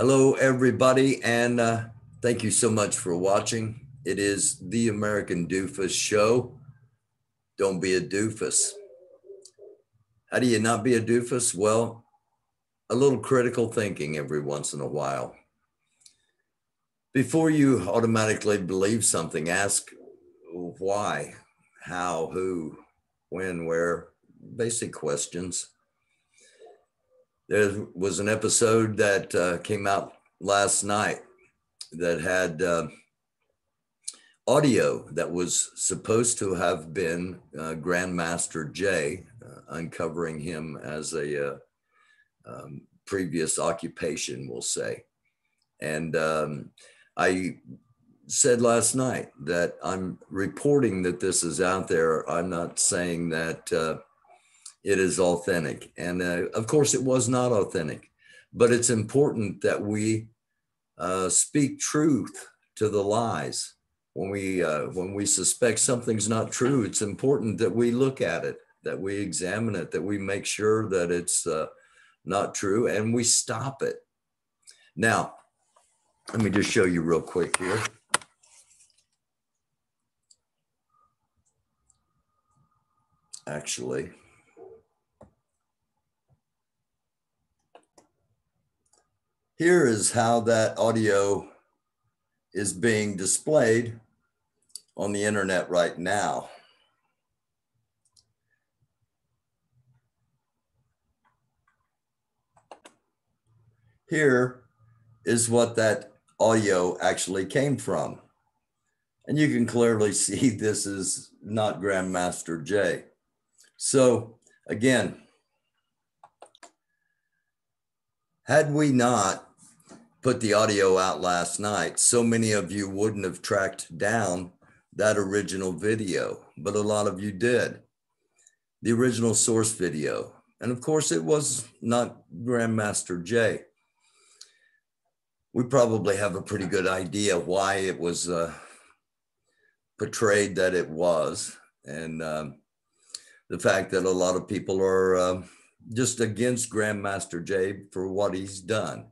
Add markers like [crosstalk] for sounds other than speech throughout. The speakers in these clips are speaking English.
Hello, everybody, and uh, thank you so much for watching. It is the American Doofus Show. Don't be a doofus. How do you not be a doofus? Well, a little critical thinking every once in a while. Before you automatically believe something, ask why, how, who, when, where, basic questions. There was an episode that uh, came out last night that had uh, audio that was supposed to have been uh, Grandmaster Jay, uh, uncovering him as a uh, um, previous occupation, we'll say. And um, I said last night that I'm reporting that this is out there. I'm not saying that uh, it is authentic. And uh, of course, it was not authentic, but it's important that we uh, speak truth to the lies. When we, uh, when we suspect something's not true, it's important that we look at it, that we examine it, that we make sure that it's uh, not true and we stop it. Now, let me just show you real quick here. Actually, here is how that audio is being displayed on the internet right now. Here is what that audio actually came from. And you can clearly [laughs] see this is not Grandmaster Jay. So again, had we not put the audio out last night, so many of you wouldn't have tracked down that original video, but a lot of you did. The original source video. And of course, it was not Grandmaster Jay. We probably have a pretty good idea why it was uh, portrayed that it was. And um, the fact that a lot of people are uh, just against Grandmaster Jay for what he's done.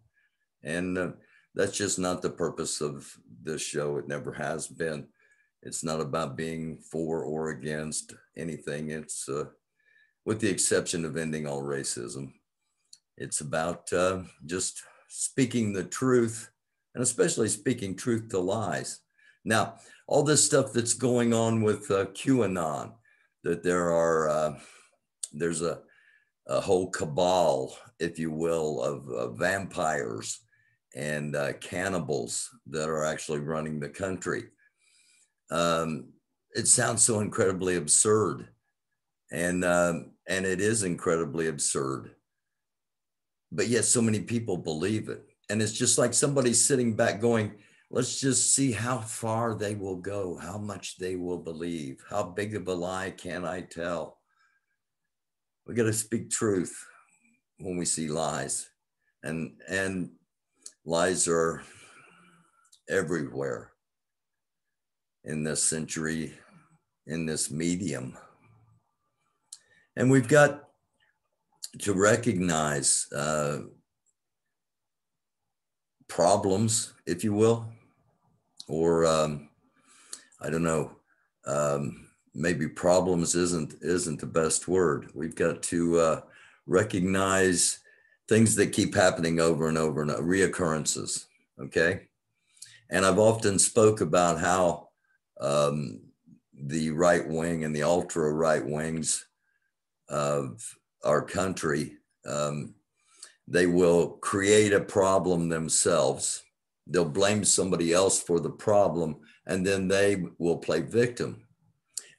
And uh, that's just not the purpose of this show. It never has been. It's not about being for or against anything. It's, uh, with the exception of ending all racism, it's about uh, just speaking the truth and especially speaking truth to lies. Now, all this stuff that's going on with uh, QAnon, that there are, uh, there's a, a whole cabal, if you will, of, of vampires and uh, cannibals that are actually running the country. Um, it sounds so incredibly absurd, and um, and it is incredibly absurd. But yet, so many people believe it, and it's just like somebody sitting back going, "Let's just see how far they will go, how much they will believe, how big of a lie can I tell." We got to speak truth when we see lies, and and lies are everywhere in this century, in this medium. And we've got to recognize uh, problems, if you will, or um, I don't know, um, maybe problems isn't isn't the best word. We've got to uh, recognize things that keep happening over and over and over, reoccurrences. Okay. And I've often spoke about how um, the right wing and the ultra right wings of our country, um, they will create a problem themselves. They'll blame somebody else for the problem, and then they will play victim.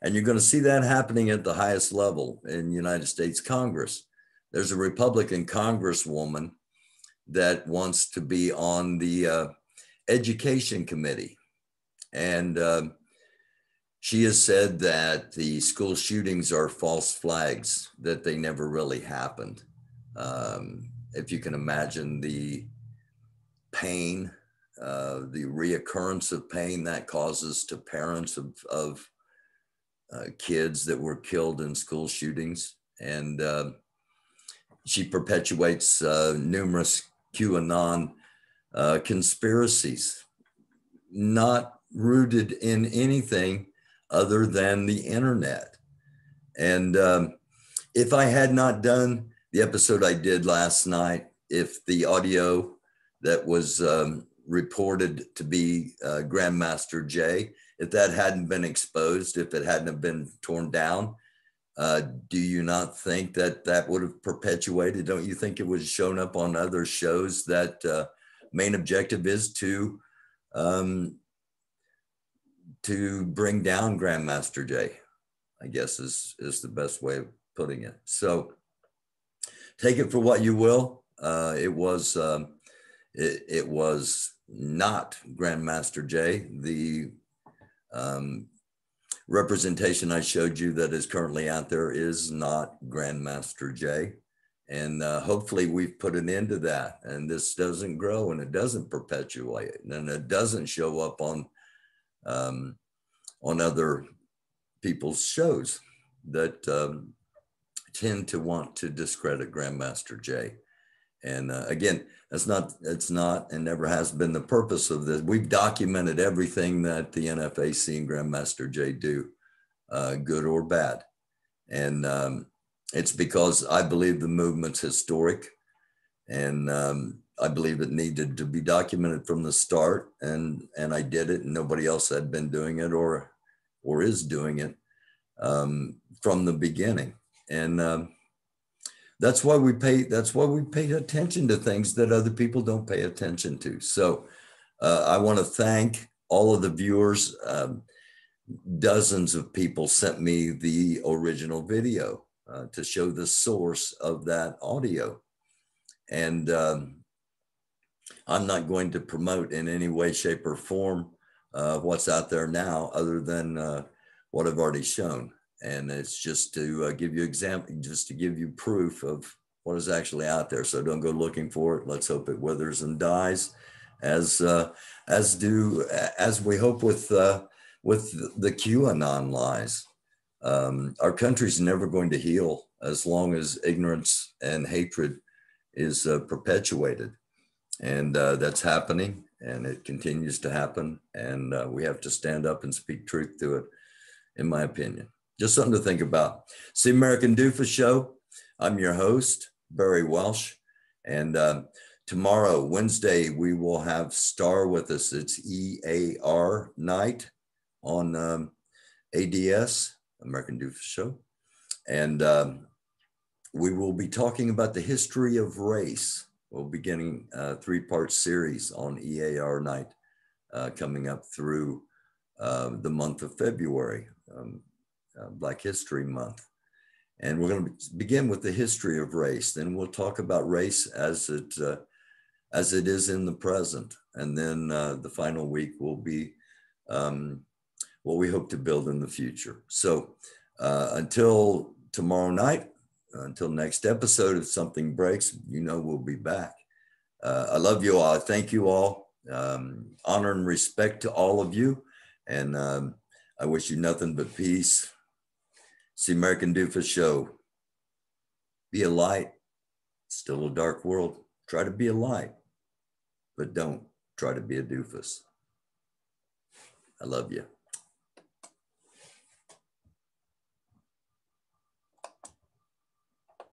And you're going to see that happening at the highest level in United States Congress there's a Republican congresswoman that wants to be on the uh, education committee. And uh, she has said that the school shootings are false flags, that they never really happened. Um, if you can imagine the pain, uh, the reoccurrence of pain that causes to parents of, of uh, kids that were killed in school shootings. And uh, she perpetuates uh, numerous QAnon uh, conspiracies, not rooted in anything other than the internet. And um, if I had not done the episode I did last night, if the audio that was um, reported to be uh, Grandmaster Jay, if that hadn't been exposed, if it hadn't been torn down, uh, do you not think that that would have perpetuated? Don't you think it have shown up on other shows that uh, main objective is to um, to bring down Grandmaster Jay? I guess is is the best way of putting it. So take it for what you will. Uh, it was um, it, it was not Grandmaster Jay. The um, representation I showed you that is currently out there is not Grandmaster Jay. And uh, hopefully we've put an end to that. And this doesn't grow and it doesn't perpetuate and it doesn't show up on um, on other people's shows that um, tend to want to discredit Grandmaster Jay. And uh, again, that's not, it's not and never has been the purpose of this. We've documented everything that the NFAC and Grandmaster Jay do, uh, good or bad. And um, it's because I believe the movement's historic and um, I believe it needed to be documented from the start. And, and I did it and nobody else had been doing it or, or is doing it um, from the beginning. And um, that's why we pay that's why we pay attention to things that other people don't pay attention to. So uh, i want to thank all of the viewers. Um, dozens of people sent me the original video uh, to show the source of that audio. And um, i'm not going to promote in any way shape or form uh, what's out there now other than uh, what i've already shown and it's just to uh, give you example just to give you proof of what is actually out there. So don't go looking for it. Let's hope it withers and dies as uh, as do as we hope with uh, with the qanon lies. Um, our country's never going to heal as long as ignorance and hatred is uh, perpetuated. And uh, that's happening and it continues to happen and uh, we have to stand up and speak truth to it in my opinion just something to think about. It's the American Doofus Show. I'm your host, Barry Welsh. And uh, tomorrow, Wednesday, we will have Star with us. It's EAR night on um, ADS, American Doofus Show. And um, we will be talking about the history of race. We'll be getting a three part series on EAR night uh, coming up through uh, the month of February. Um, uh, Black History Month. And we're going to begin with the history of race. Then we'll talk about race as it, uh, as it is in the present. And then uh, the final week will be um, what we hope to build in the future. So uh, until tomorrow night, until next episode, if something breaks, you know we'll be back. Uh, I love you all. I thank you all. Um, honor and respect to all of you. And um, I wish you nothing but peace it's the American Doofus Show. Be a light. Still a dark world. Try to be a light, but don't try to be a doofus. I love you.